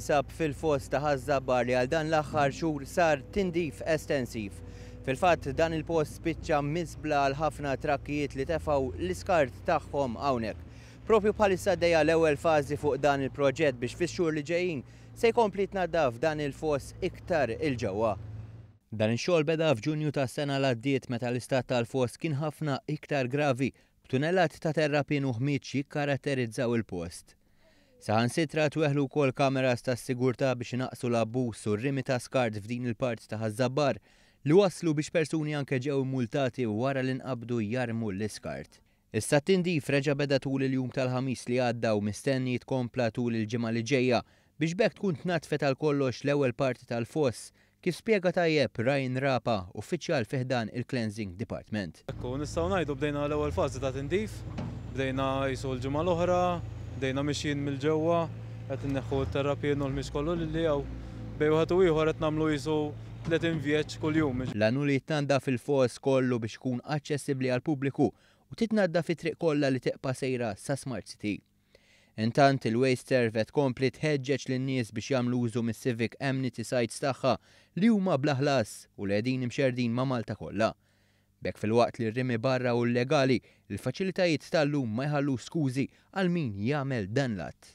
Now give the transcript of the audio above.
jinsab fil-foss ta' Ħaż-Żabbar li għal dan l-aħħar xhur sar tindif estensiv. Fil-fatt, dan il-post spiċċa miżbla għal ħafna trakkijiet li tefgħu l-iskart tagħhom hawnhekk. Proprju bħalissa għaddejja l-ewwel fażi fuq dan il-proġett biex fix-xhur li ġejjin se jkompli jitnaddaf dan il-foss iktar 'il ġewwa. Dan ix-xogħol beda f'Ġunju tas-sena l-għaddiet meta l-istat tal-foss kien ħafna iktar gravi, b'tunnellat ta' terrapien u ħmieġ jikkaratterizzaw il-post. Saħansitra tweħlu wkoll kameras tas-sigurtà biex inaqqsu l-abbuż u r-rimi ta' skart f'din il-parts ta' Ħaż-Żabbar li wasslu biex persuni anke ġew immultati wara li nqabdu jarmu l-iskart. Issa t-tindif reġa' beda tul il-jum tal-Ħamis li għadda u mistenni jitkompla tul il-ġimgħa li ġejja biex b'hekk tkun tnaddfet għal kollox l-ewwel parti tal-foss Kif spjega tajjeb Ryan Rapa, uffiċjal fi ħdan il-Cleansing Department. Hekk hu, nistgħu ngħidu bdejna l-ewwel fażi ta' tindif, bdejna qisu l-ġimgħa l-oħra, bdejna mixjin mill-ġewwa, qed inneħħu t-terrapien u l-ħmieġ kollu li li hawn. Bejn wieħed u ieħor qed nagħmlu qisu 30 vjeġġ kuljum. L-għan hu li jitnaddaf il-falls kollu biex ikun aċċessibbli għall-pubbliku u titnaddaf it-triq kollha li tibqa' sejra sa Smart City. Intant, il-Wasteserv qed tkompli tħeġġeġ lin-nies biex jagħmlu użu mis-Civic Amnity Sites tagħha li huma bla ħlas u li qegħdin imxerrdin ma' Malta kollha. B'hekk filwaqt li r-rimi barra hu llegali, il-faċilitajiet ta' llum ma jħallux skużi għal min jagħmel dan l-att.